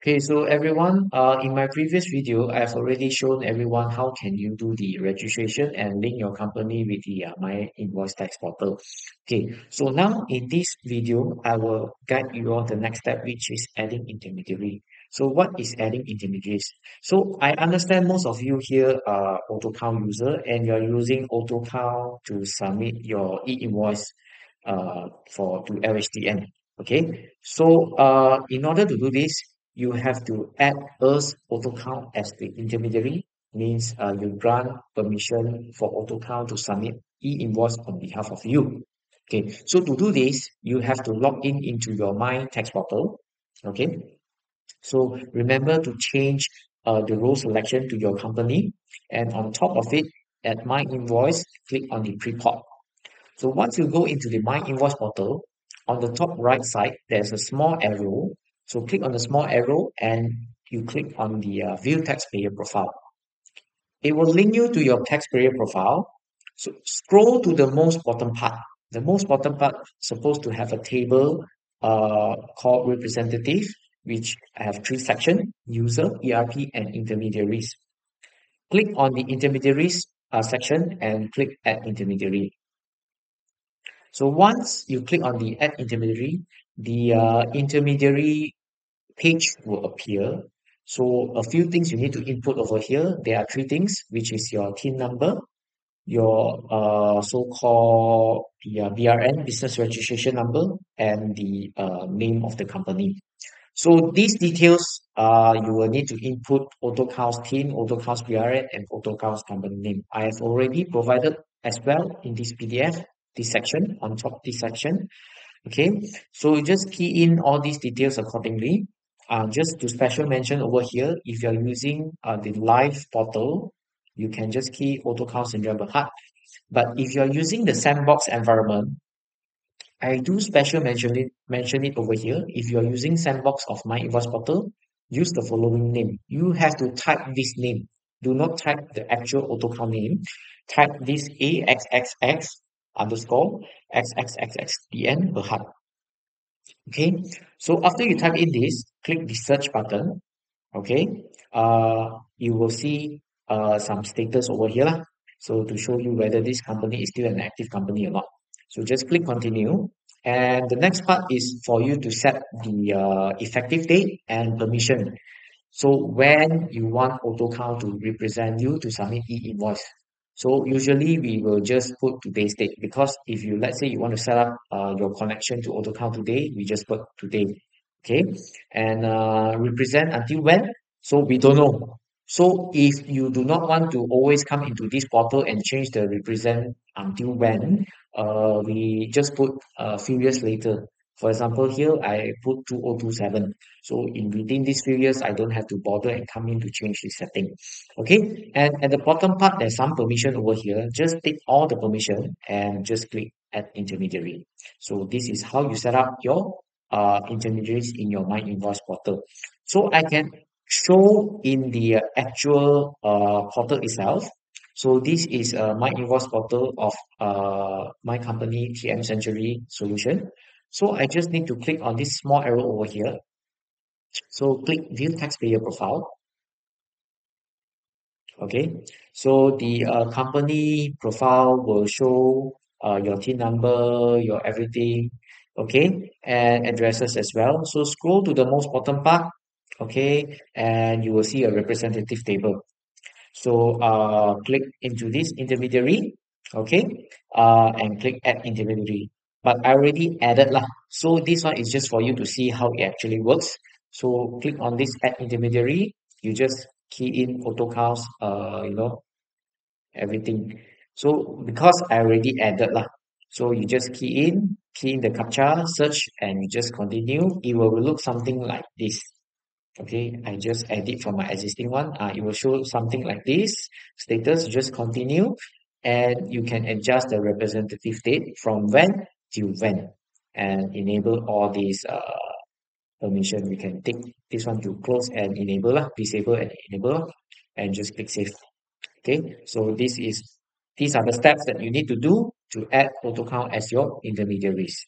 Okay, so everyone, uh, in my previous video, I've already shown everyone how can you do the registration and link your company with the uh, MyInvois Tax Portal. Okay, so now in this video, I will guide you on the next step, which is adding intermediary. So what is adding intermediaries? So I understand most of you here are AutoCount user and you're using AutoCount to submit your e-invoice uh, for to LHDN. Okay, so uh, in order to do this, you have to add us AutoCount as the intermediary means uh, you grant permission for AutoCount to submit e-invoice on behalf of you. Okay, so to do this, you have to log in into your MyTax Portal. Okay, so remember to change uh, the role selection to your company and on top of it, at MyInvois, click on the Pre-Port. So once you go into the MyInvois portal, on the top right side, there's a small arrow so click on the small arrow and you click on the uh, view taxpayer profile. It will link you to your taxpayer profile. So scroll to the most bottom part. The most bottom part supposed to have a table uh, called representative, which have three sections, user, ERP, and intermediaries. Click on the intermediaries uh, section and click add intermediary. So once you click on the add intermediary, the uh, intermediary page will appear. So a few things you need to input over here. There are three things, which is your TIN number, your uh, so-called uh, BRN, business registration number, and the uh, name of the company. So these details, uh, you will need to input AutoCount's TIN, AutoCount's BRN, and AutoCount's company name. I have already provided as well in this PDF, this section, on top this section. Okay, so you just key in all these details accordingly. Uh, just to special mention over here, if you're using uh, the live portal, you can just key AutoCount Sdn Bhd. But if you're using the sandbox environment, I do special mention it, mention it over here. If you're using sandbox of MyInvois Portal, use the following name. You have to type this name. Do not type the actual AutoCount name. Type this AXXX underscore XXXXDN Berhad. Okay, so after you type in this, click the search button. Okay, uh, you will see uh, some status over here. So to show you whether this company is still an active company or not. So just click continue. And the next part is for you to set the uh, effective date and permission. So when you want AutoCount to represent you to submit e-invoice. So usually we will just put today's date because if you let's say you want to set up uh, your connection to AutoCount today, we just put today okay? And uh, represent until when? So we don't know. So if you do not want to always come into this portal and change the represent until when uh, we just put a few years later for example here I put 2027 so in within these few years I don't have to bother and come in to change the setting okay and at the bottom part there's some permission over here just take all the permission and just click add intermediary so this is how you set up your uh, intermediaries in your MyInvois portal. So I can show in the actual uh, portal itself. So this is a MyInvois portal of uh, my company TM Century Solution. So I just need to click on this small arrow over here. So click View Taxpayer Profile. Okay, so the uh, company profile will show uh, your TIN number, your everything, okay. And addresses as well. So scroll to the most bottom part. Okay. And you will see a representative table. So uh click into this intermediary. Okay. Uh and click add intermediary but I already added lah so this one is just for you to see how it actually works so click on this add intermediary you just key in AutoCount uh you know everything so because I already added lah so you just key in, key in the CAPTCHA, search, and you just continue. It will look something like this. Okay, I just edit from my existing one. Uh, it will show something like this. Status, just continue. And you can adjust the representative date from when when. And enable all these uh, permission. We can take this one to close and enable, disable and enable, and just click save. Okay, so this is these are the steps that you need to do to add AutoCount as your intermediaries